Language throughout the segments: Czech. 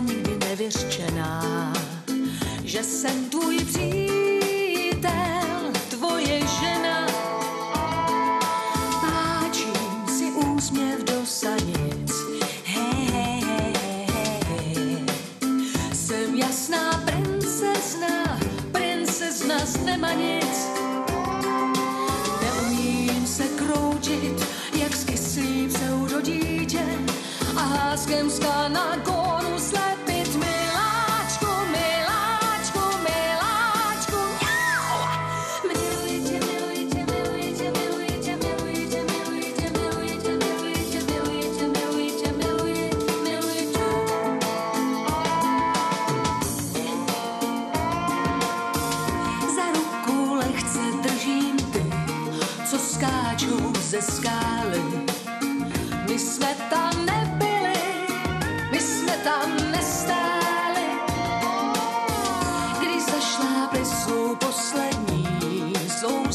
nikdy nevyřčená, že jsem tvůj přítel, tvoje žena. Páčím si úsměv do sanic, hej, hej, hej, hej, hej. Jsem jasná princezna, princezna z nemanic. A házkem na gónu slepit miláčku, miláčku, miláčku. Za ruku lehce držím ty, co skáčou ze skály. My jsme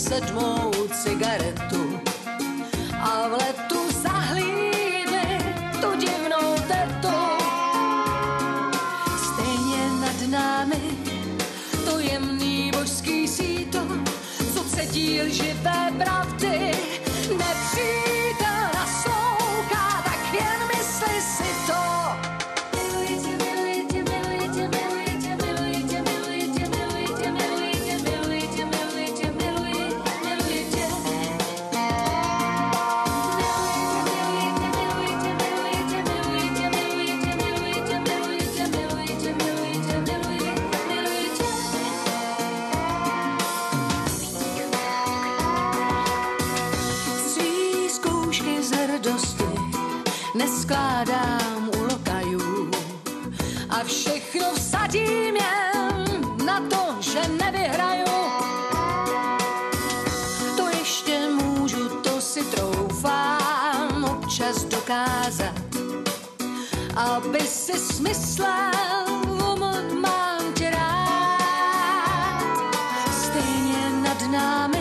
sedmou cigaretu a v letu zahlídli tu divnou tetu. Stejně nad námi to jemný božský síto, co cedí lživé pravdy, neskládám u lokajů a všechno vsadím jen na to, že nevyhraju. To ještě můžu, to si troufám občas dokázat, aby si smyslel, mám tě rád. Stejně nad námi